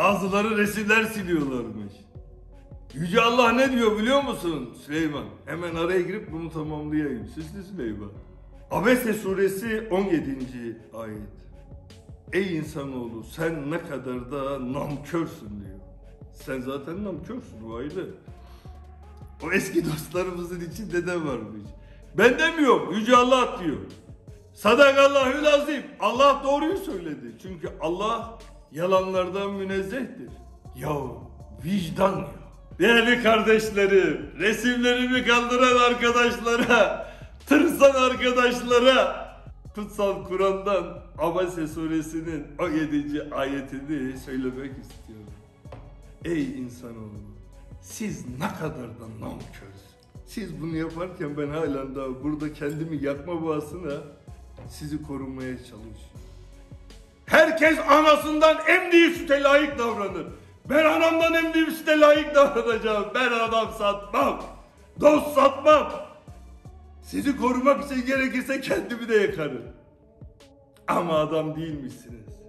Bazıları resimler siliyorlarmış. Yüce Allah ne diyor biliyor musun Süleyman? Hemen araya girip bunu tamamlayayım. Süslü Süleyman. Abese suresi 17. ayet. Ey insanoğlu sen ne kadar da namkörsün diyor. Sen zaten namkörsün o ayrı. O eski dostlarımızın içinde de varmış. Ben demiyorum Yüce Allah diyor. Sadakallahül azim. Allah doğruyu söyledi. Çünkü Allah yalanlardan münezzehtir. Ya vicdan ya. Değerli kardeşlerim, resimlerimi kaldıran arkadaşlara, tırsan arkadaşlara, Kutsal Kur'an'dan Abese suresinin 17. ayetini söylemek istiyorum. Ey insanoğlu, siz ne kadar da namkörsünüz. Siz bunu yaparken ben halen daha burada kendimi yakma bahsına sizi korumaya çalışıyorum. Herkes anasından emdiği süte layık davranır. Ben anamdan emdiğim süte layık davranacağım. Ben adam satmam. Dost satmam. Sizi korumak için gerekirse kendimi de yakarım. Ama adam değilmişsiniz.